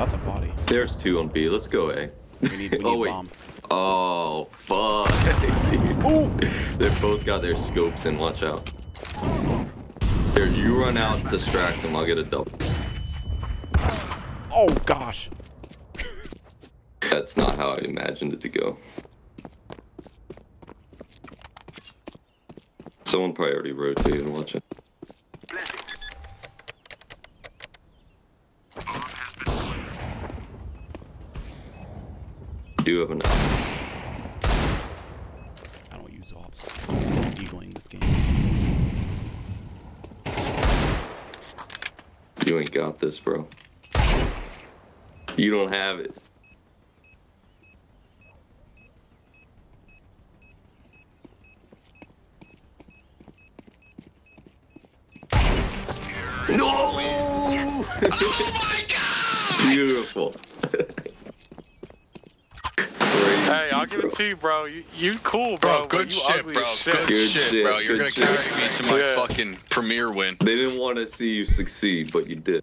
That's a body. There's two on B. Let's go A. We need, we need Oh, wait. bomb. Oh, fuck. Dude. They both got their scopes in. Watch out. Here, you run out, distract them. I'll get a double. Oh gosh. That's not how I imagined it to go. Someone probably already rotated. Watch it. Do have an I don't use ops. Eagling this game. You ain't got this, bro. You don't have it. No! Oh my god! Beautiful. Hey, I'll give it to you, bro. You, you cool, bro. Bro, good you shit, ugly bro. shit. Good, Good shit, shit, bro. You're gonna shit. carry me to my Yeah. fucking premier win. They didn't want to see you succeed, but you did.